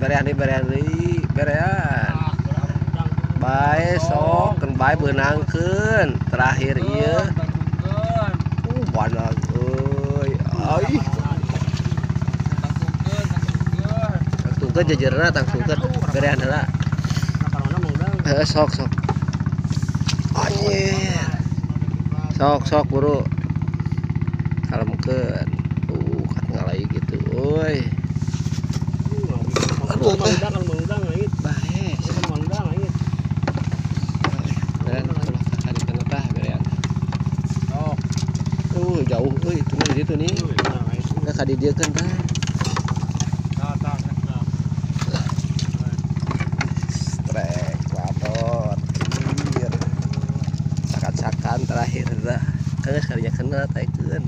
berean di berean di berean. Bae sok kan bae beunangkeun terakhir ieu uh banyak euy ai tungkeun jejerna tang tungkeun berean heula Heeh, sok sok. Anjir sok sok buru kalemkeun uh kat ngalai gitu euy bae berean ulah kali tengah berean uh jauh euy itu situ nih sakan-sakan terakhir dah geus kalinya kena taikeun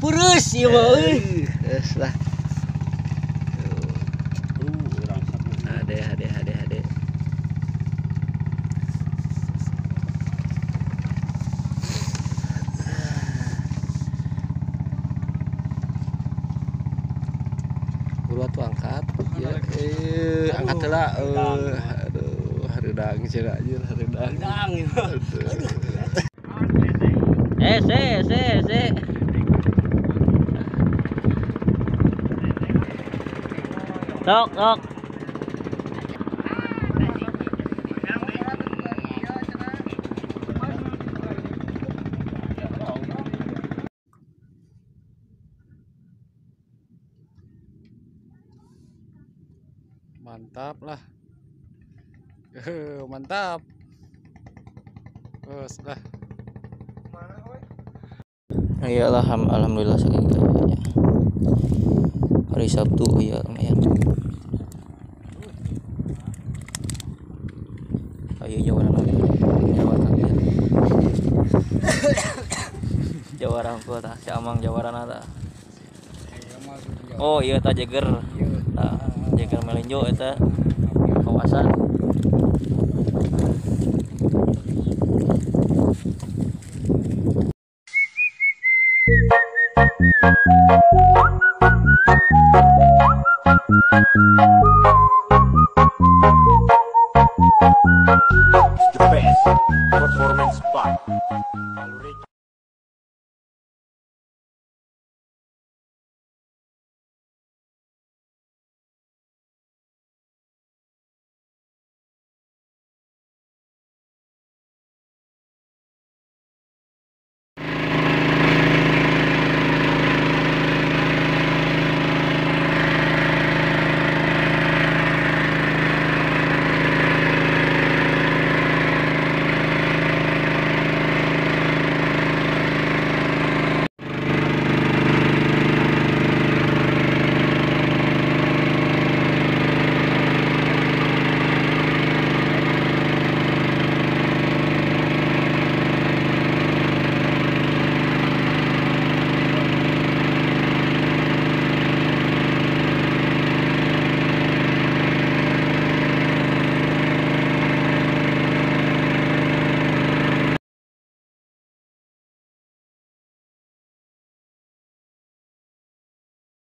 Purus mah euy. geus lah Buru atuh angkat. Ya eh angkat heula eh aduh hareudang cenah anjir hareudang Eh, se, se, se. Sok, sok. Mantap lah mantap Bos lah Iyalah, alham- alhamdulillah gawanya. Hari Sabtu ya lumayan. Ayo Jawa nanti. Jawa nanti. Jawa rangkul tah, si Amang Jawa nata. Oh iya tah Jager. Jager melinjo eta kawasan. the best